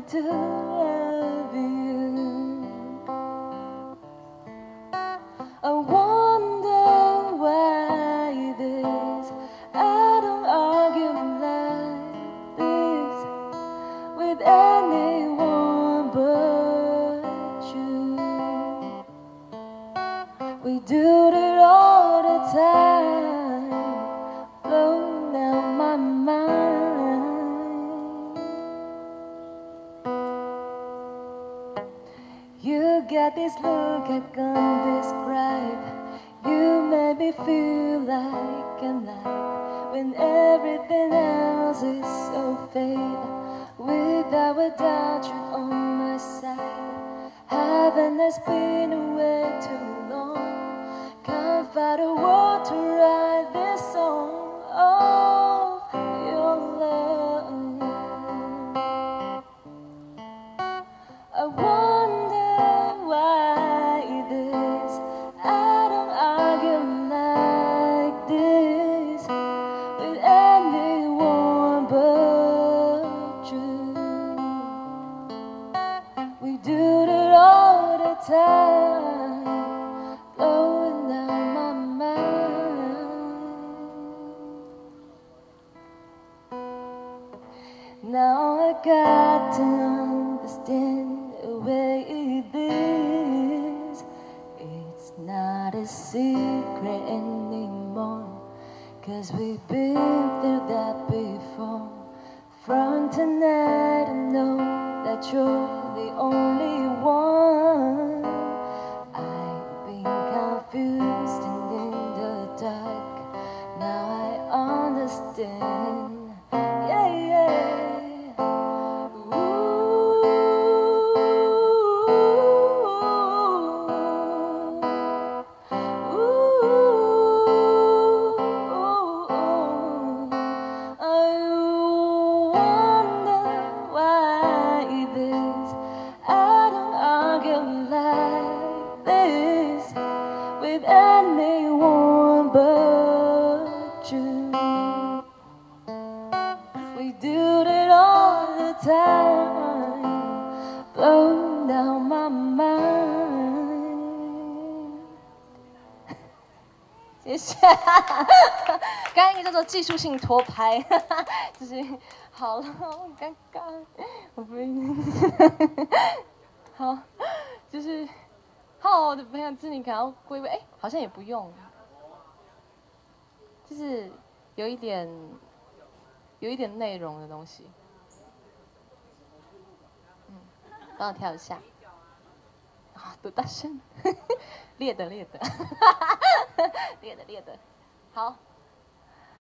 to love you. I wonder why this. I don't argue like this with anyone. Got this look I can't describe. You make me feel like I'm alive when everything else is so fake. Without a doubt, you're on my side. Haven't has blowing out my mind. Now I got to understand the way it is. It's not a secret anymore. Cause we've been through that before. From tonight, I know that you're I time, blowing down my mind. 谢谢，刚刚一个叫做技术性拖拍，就是好了，好尴尬，我不会，好，就是好，我的朋友志你可能要归位，哎，好像也不用，就是有一点有一点内容的东西，帮我调一下，啊，多大声，烈的烈的，烈的 烈的，好。